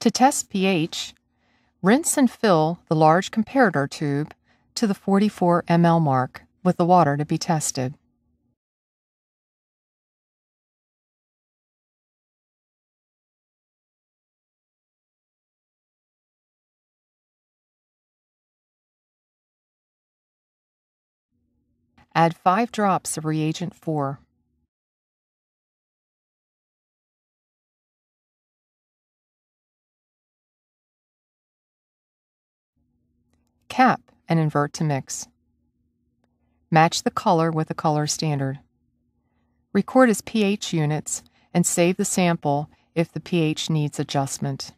To test pH, rinse and fill the large comparator tube to the 44 ml mark with the water to be tested. Add 5 drops of reagent 4. Cap and invert to mix. Match the color with the color standard. Record as pH units and save the sample if the pH needs adjustment.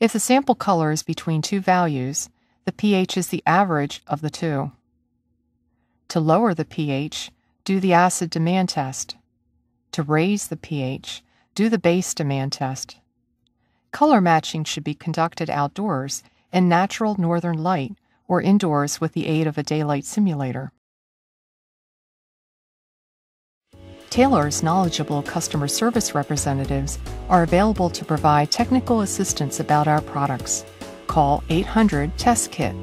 If the sample color is between two values, the pH is the average of the two. To lower the pH, do the acid demand test. To raise the pH, do the base demand test. Color matching should be conducted outdoors in natural northern light or indoors with the aid of a daylight simulator. Taylor's knowledgeable customer service representatives are available to provide technical assistance about our products. Call 800 Test Kit